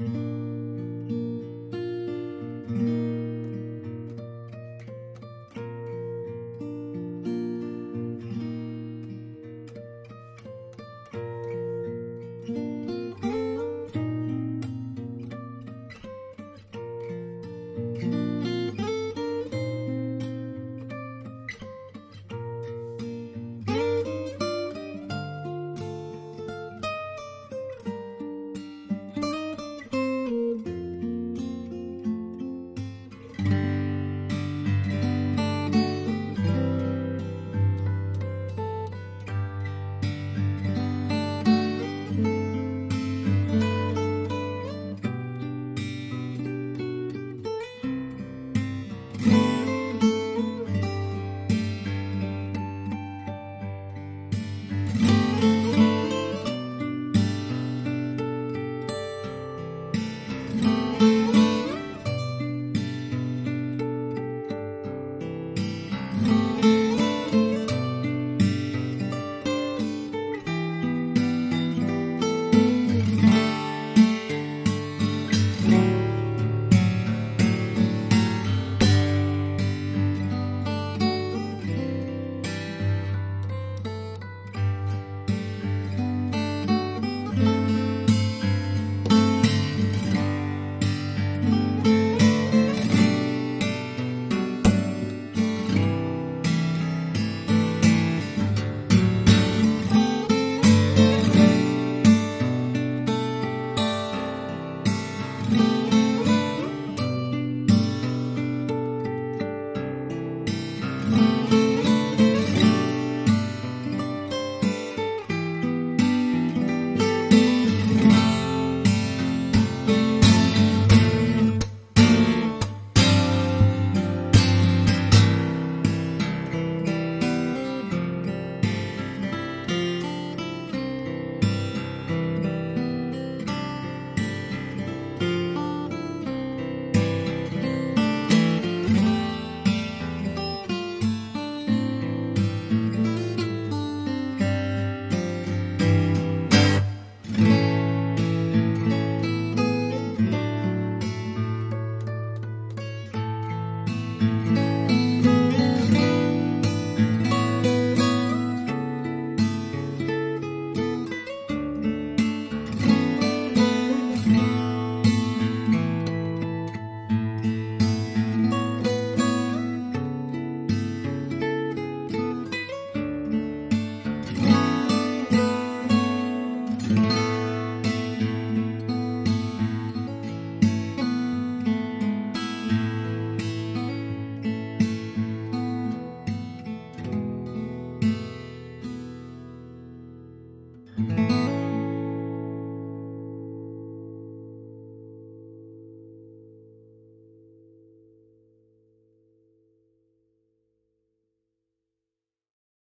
you Mm-hmm.